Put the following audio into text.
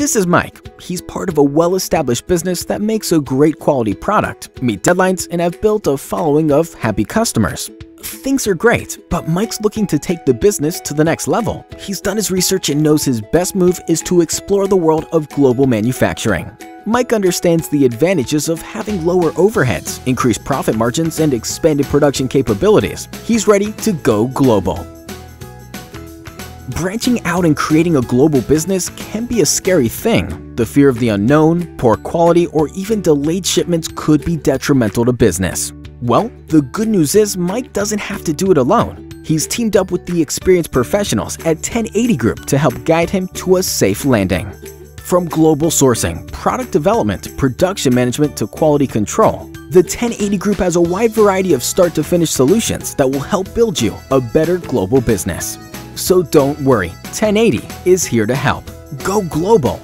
This is Mike. He's part of a well-established business that makes a great quality product, meet deadlines, and have built a following of happy customers. Things are great, but Mike's looking to take the business to the next level. He's done his research and knows his best move is to explore the world of global manufacturing. Mike understands the advantages of having lower overheads, increased profit margins, and expanded production capabilities. He's ready to go global. Branching out and creating a global business can be a scary thing. The fear of the unknown, poor quality, or even delayed shipments could be detrimental to business. Well, the good news is Mike doesn't have to do it alone. He's teamed up with the experienced professionals at 1080 Group to help guide him to a safe landing. From global sourcing, product development, production management to quality control, the 1080 Group has a wide variety of start-to-finish solutions that will help build you a better global business. So don't worry, 1080 is here to help. Go global